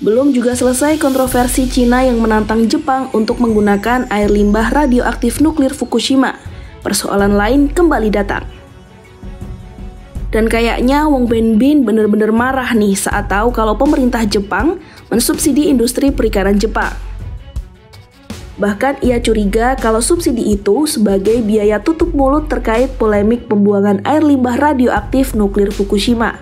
Belum juga selesai kontroversi Cina yang menantang Jepang untuk menggunakan air limbah radioaktif nuklir Fukushima. Persoalan lain kembali datang. Dan kayaknya Wong Benbin bener-bener marah nih saat tahu kalau pemerintah Jepang mensubsidi industri perikanan Jepang. Bahkan ia curiga kalau subsidi itu sebagai biaya tutup mulut terkait polemik pembuangan air limbah radioaktif nuklir Fukushima.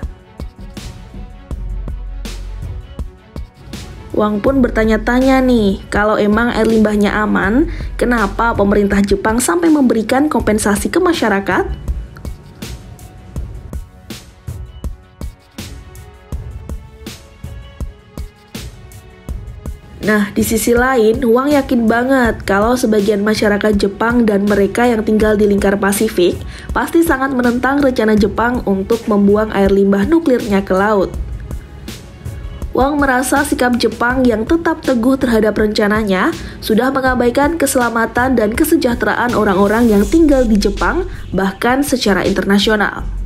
Wang pun bertanya-tanya nih, kalau emang air limbahnya aman, kenapa pemerintah Jepang sampai memberikan kompensasi ke masyarakat? Nah, di sisi lain, Wang yakin banget kalau sebagian masyarakat Jepang dan mereka yang tinggal di lingkar Pasifik pasti sangat menentang rencana Jepang untuk membuang air limbah nuklirnya ke laut. Wang merasa sikap Jepang yang tetap teguh terhadap rencananya sudah mengabaikan keselamatan dan kesejahteraan orang-orang yang tinggal di Jepang, bahkan secara internasional.